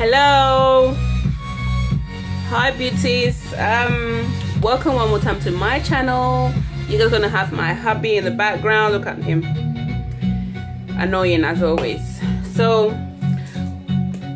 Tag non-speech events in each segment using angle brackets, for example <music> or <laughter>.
hello. Hi beauties. Um welcome one more time to my channel. You guys gonna have my hubby in the background. Look at him. Annoying as always. So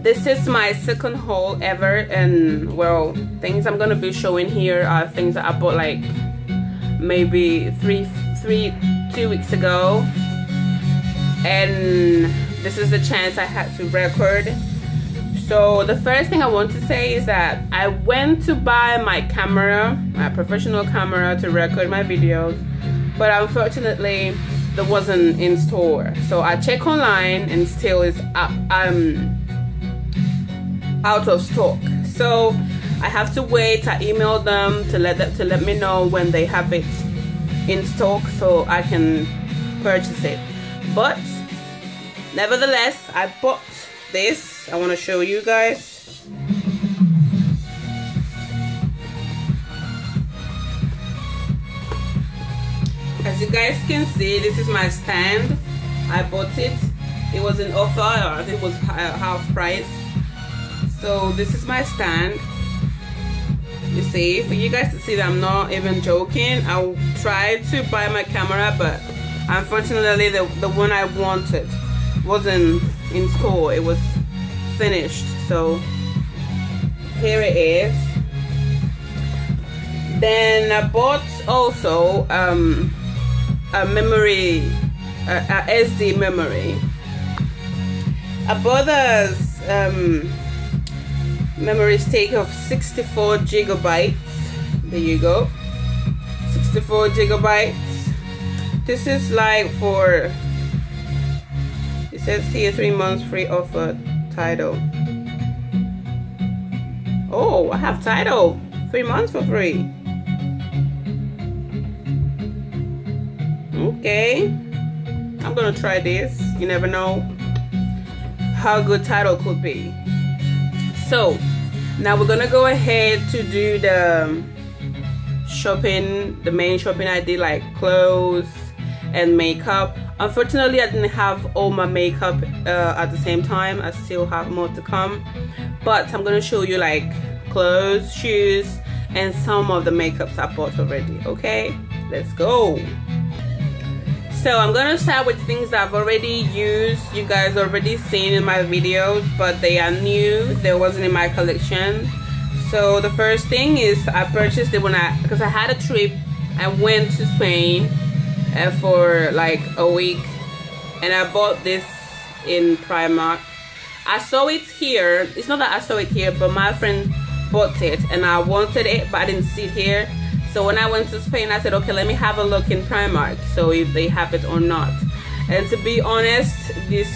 this is my second haul ever and well things i'm gonna be showing here are things that i bought like maybe three three two weeks ago. And this is the chance i had to record so the first thing i want to say is that i went to buy my camera my professional camera to record my videos but unfortunately there wasn't in store. So i check online and still is um out of stock. So I have to wait. I email them to let them to let me know when they have it in stock so I can purchase it. But nevertheless I bought this I want to show you guys. As you guys can see this is my stand. I bought it. It was an offer I think it was uh, half price. So this is my stand. You see for you guys to see that I'm not even joking I tried to buy my camera but unfortunately the, the one I wanted wasn't in store it was finished. So here it is. Then I bought also um, a memory a, a SD memory. I bought a um, memory stick of 64 gigabytes. There you go. 64 gigabytes. This is like for it says here three months free offer Tidal. oh I have Tidal. three months for free. Okay. I'm gonna try this. You never know how good Tidal could be. So now we're gonna go ahead to do the shopping the main shopping I did like clothes and makeup unfortunately I didn't have all my makeup uh, at the same time. I still have more to come. But I'm gonna show you like clothes shoes and some of the makeups I bought already okay? Let's go. So I'm gonna start with things that I've already used. You guys already seen in my videos but they are new. They wasn't in my collection. So the first thing is I purchased it when I because I had a trip. I went to Spain for like a week and I bought this in Primark I saw it here it's not that I saw it here but my friend bought it and I wanted it but I didn't see it here so when I went to Spain, I said, okay, let me have a look in Primark, so if they have it or not. And to be honest, this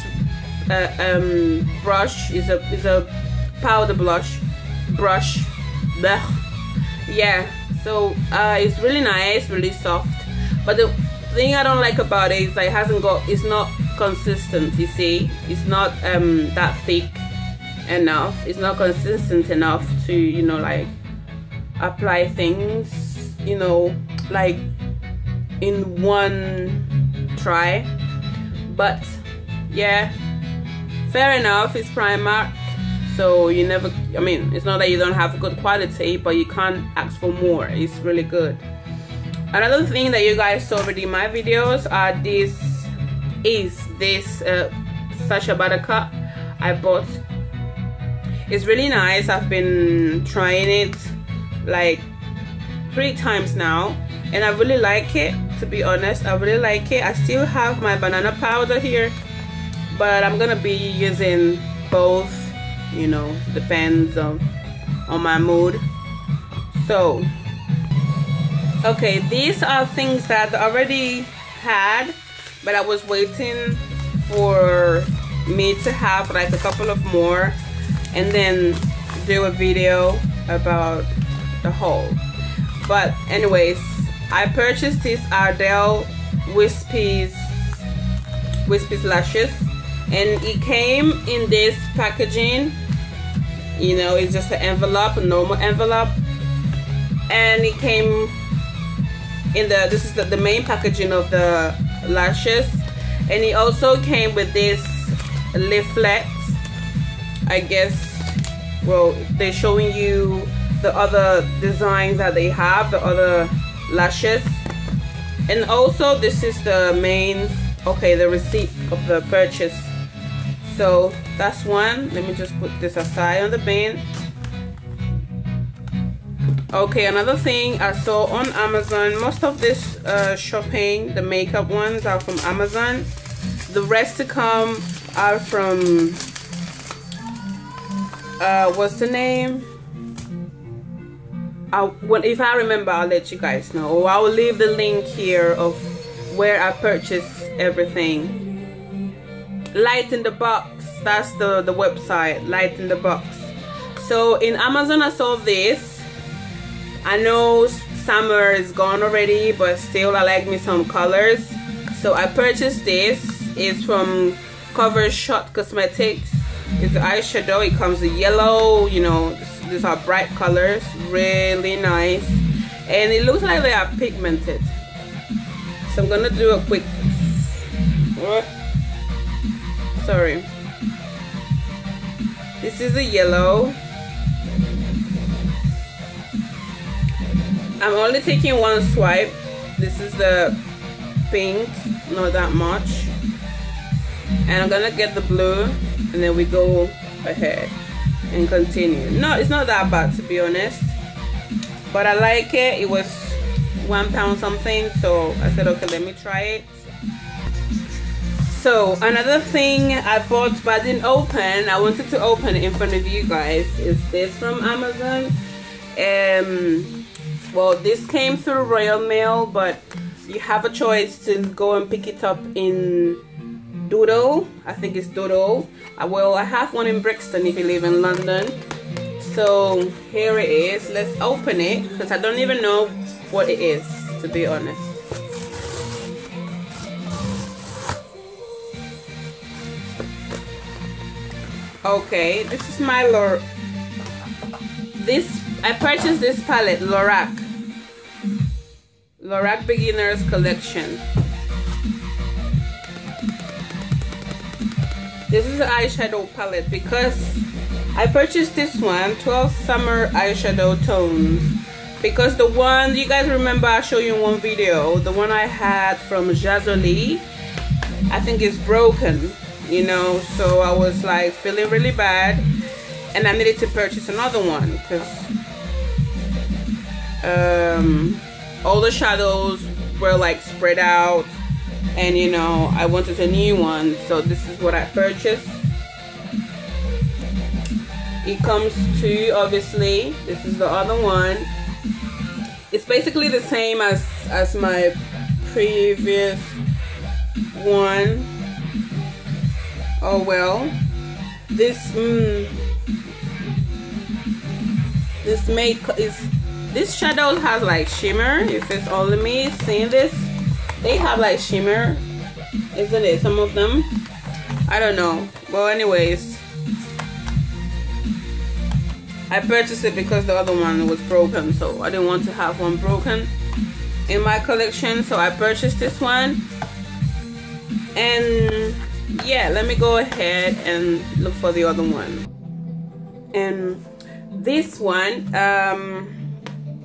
uh, um, brush is a is a powder blush brush. Blech. Yeah, so uh, it's really nice, really soft. But the thing I don't like about it is like it hasn't got, it's not consistent. You see, it's not um, that thick enough. It's not consistent enough to you know like apply things you know like in one try but yeah fair enough it's Primark so you never I mean it's not that you don't have good quality but you can't ask for more it's really good another thing that you guys saw already in my videos are this is this uh, Sacha Buttercup. I bought. It's really nice. I've been trying it like three times now and I really like it to be honest. I really like it. I still have my banana powder here but I'm gonna be using both you know depends on on my mood. So okay these are things that I already had but I was waiting for me to have like a couple of more. And then do a video about the haul. But anyways I purchased this Ardell Wispies Wispies lashes. And it came in this packaging. You know it's just an envelope a normal envelope. And it came in the this is the, the main packaging of the lashes. And it also came with this leaflet I guess. Well they're showing you the other designs that they have the other lashes. And also this is the main okay the receipt of the purchase. So that's one. Let me just put this aside on the bin okay another thing I saw on Amazon most of this uh, shopping the makeup ones are from Amazon. The rest to come are from uh, what's the name? I, well, if I remember I'll let you guys know. Or I will leave the link here of where I purchased everything. Light in the box that's the the website light in the box. So in Amazon I saw this I know summer is gone already but still I like me some colors. So I purchased this. It's from Cover Shot Cosmetics. It's eyeshadow. It comes with yellow you know these are bright colors. Really nice. And it looks like they are pigmented. So I'm gonna do a quick sorry. This is a yellow I'm only taking one swipe. This is the pink not that much. And I'm gonna get the blue and then we go ahead and continue. No it's not that bad to be honest. But I like it. It was one pound something so I said okay let me try it. So another thing I bought but I didn't open I wanted to open in front of you guys is this from Amazon. Um well this came through royal mail but you have a choice to go and pick it up in Doddle i think it's Doddle uh, well i have one in brixton if you live in london. So here it is. Let's open it because i don't even know what it is to be honest. Okay this is my lord this i purchased this palette lorac Lorac Beginners Collection. This is an eyeshadow palette because I purchased this one, 12 Summer Eyeshadow Tones. Because the one, you guys remember I showed you in one video, the one I had from Jazoli, I think is broken, you know, so I was like feeling really bad and I needed to purchase another one because um, all the shadows were like spread out and you know I wanted a new one so this is what I purchased. It comes to obviously. This is the other one. It's basically the same as as my previous one. Oh well. This mm, this make is this shadow has like shimmer. If it's only me. Seeing this they have like shimmer isn't it some of them? I don't know. Well anyways I purchased it because the other one was broken so I didn't want to have one broken in my collection so I purchased this one. And yeah let me go ahead and look for the other one. And this one um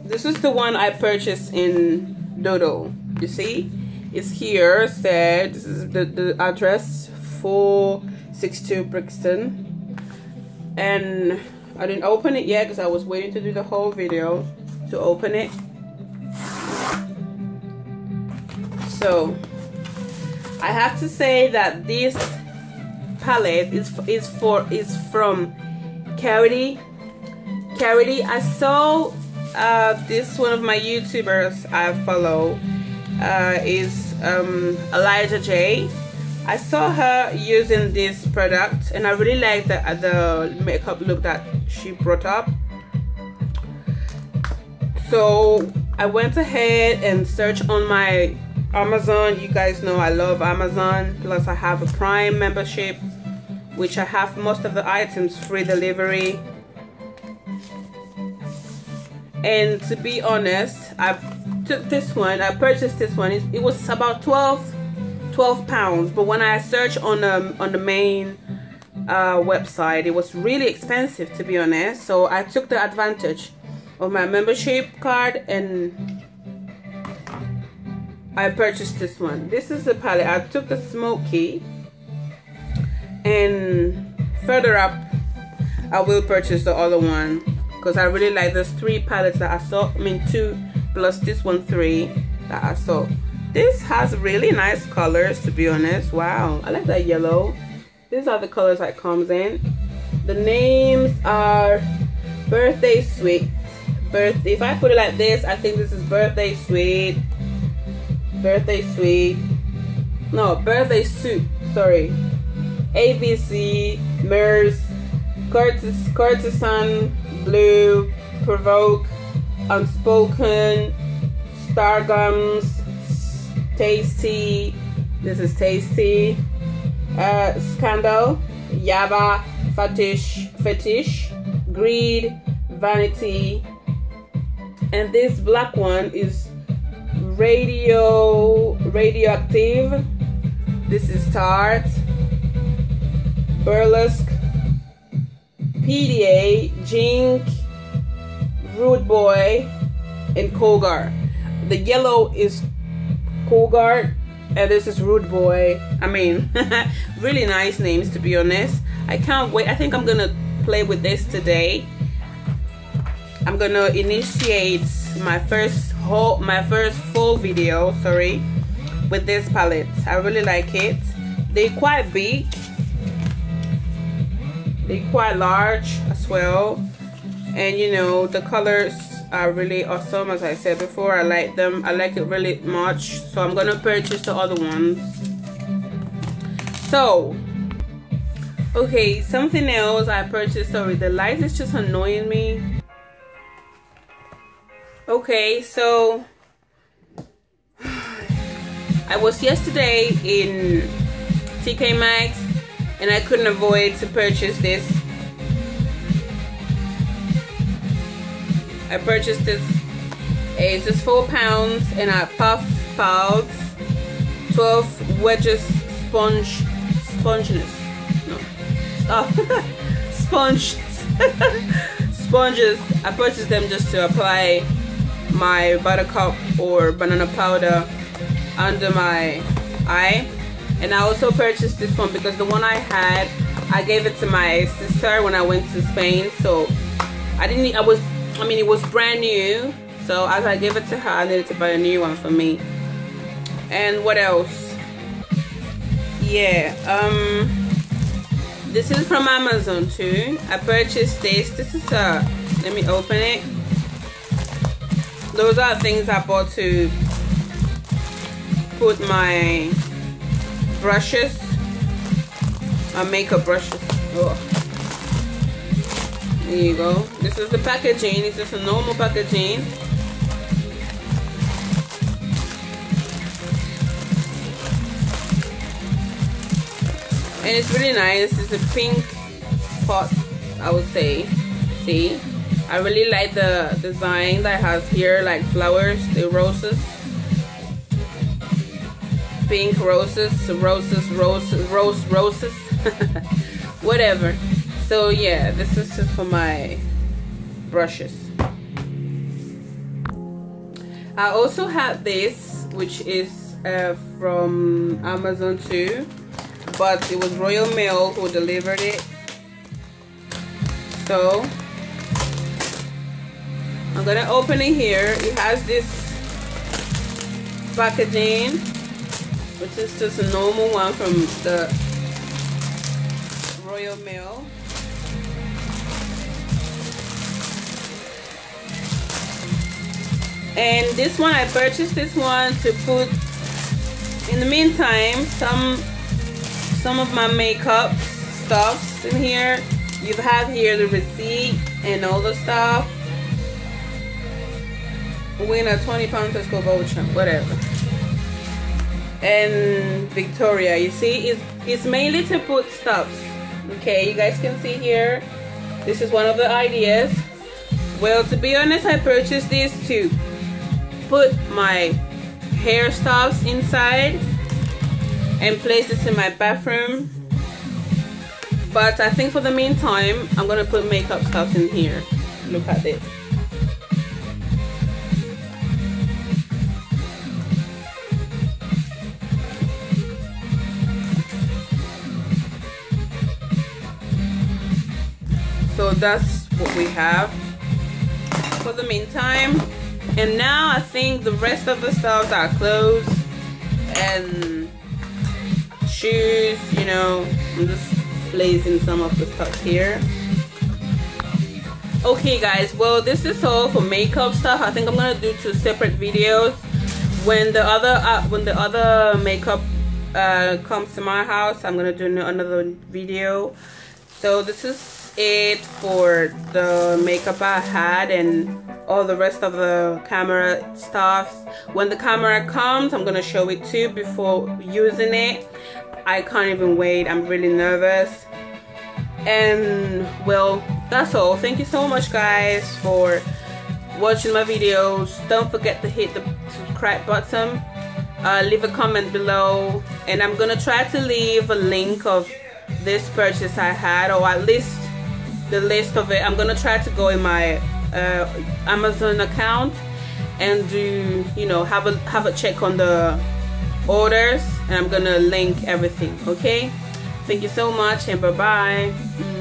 this is the one I purchased in Doddle. You see? It's here said this is the, the address 462 Brixton. And I didn't open it yet because I was waiting to do the whole video to open it. So I have to say that this palette is is for is from Carity. Carity. I saw uh, this one of my YouTubers I follow uh, is um, Elijah J. I saw her using this product and I really like the, uh, the makeup look that she brought up. So I went ahead and searched on my Amazon. You guys know I love Amazon. Plus I have a Prime membership which I have most of the items free delivery and to be honest I took this one I purchased this one it, it was about 12 12 pounds but when I searched on um on the main uh, website. It was really expensive to be honest. So I took the advantage of my membership card and I purchased this one. This is the palette. I took the smoky and further up I will purchase the other one because I really like those three palettes that I saw. I mean two plus this one three that I saw. This has really nice colors to be honest. Wow, I like that yellow. These are the colors that comes in. The names are Birthday Sweet. Birthday. If I put it like this, I think this is Birthday Sweet. Birthday Sweet. No, Birthday Soup. Sorry. ABC, MERS, Curtis, Courtesan, Blue, Provoke, Unspoken, Stargums, Tasty. This is Tasty uh, Scandal, Yaba, Fetish, Fetish, Greed, Vanity, and this black one is Radio, Radioactive. This is Tart, Burlesque, PDA, Jink, Rude Boy, and Kogar. The yellow is Kogar and this is Rude Boy. I mean, <laughs> really nice names to be honest. I can't wait. I think I'm gonna play with this today. I'm gonna initiate my first whole, my first full video. Sorry, with this palette. I really like it. They're quite big. They're quite large as well, and you know the colors are really awesome as I said before. I like them. I like it really much. So I'm gonna purchase the other ones. So okay something else I purchased. Sorry the light is just annoying me. Okay so <sighs> I was yesterday in TK Maxx and I couldn't avoid to purchase this I purchased this. It's just four pounds and I puff pouch, 12 wedges sponge, spongeness. No, stop. <laughs> sponge, <laughs> sponges. I purchased them just to apply my buttercup or banana powder under my eye. And I also purchased this one because the one I had, I gave it to my sister when I went to Spain. So I didn't, I was I mean, it was brand new. So as I gave it to her, I needed to buy a new one for me. And what else? Yeah, um, this is from Amazon too. I purchased this. This is a, let me open it. Those are things I bought to put my brushes, my makeup brushes. Oh. There you go. This is the packaging. It's just a normal packaging. And it's really nice. It's a pink pot, I would say. See? I really like the design that has here, like flowers, the roses. Pink roses, roses, roses, rose, roses. <laughs> Whatever. So yeah this is just for my brushes. I also had this which is uh, from Amazon too but it was Royal Mail who delivered it. So I'm gonna open it here. It has this packaging which is just a normal one from the Royal Mail. And this one I purchased this one to put in the meantime some some of my makeup stuffs in here. You have here the receipt and all the stuff. Win a 20 pound Tesco voucher whatever and Victoria you see it's, it's mainly to put stuffs okay you guys can see here this is one of the ideas. Well to be honest I purchased this too put my hair stuffs inside and place this in my bathroom. But I think for the meantime I'm gonna put makeup stuff in here. Look at this so that's what we have for the meantime. And now I think the rest of the stuff are clothes and shoes you know I'm just placing some of the stuff here. Okay guys well this is all for makeup stuff. I think I'm gonna do two separate videos. When the other uh, when the other makeup uh, comes to my house I'm gonna do another video. So this is it for the makeup I had and all the rest of the camera stuff. When the camera comes I'm gonna show it too before using it. I can't even wait I'm really nervous. And well that's all. Thank you so much guys for watching my videos. Don't forget to hit the subscribe button. Uh, leave a comment below. And I'm gonna try to leave a link of this purchase I had or at least the list of it. I'm gonna try to go in my uh, Amazon account and do you know have a have a check on the orders and I'm gonna link everything okay thank you so much and bye bye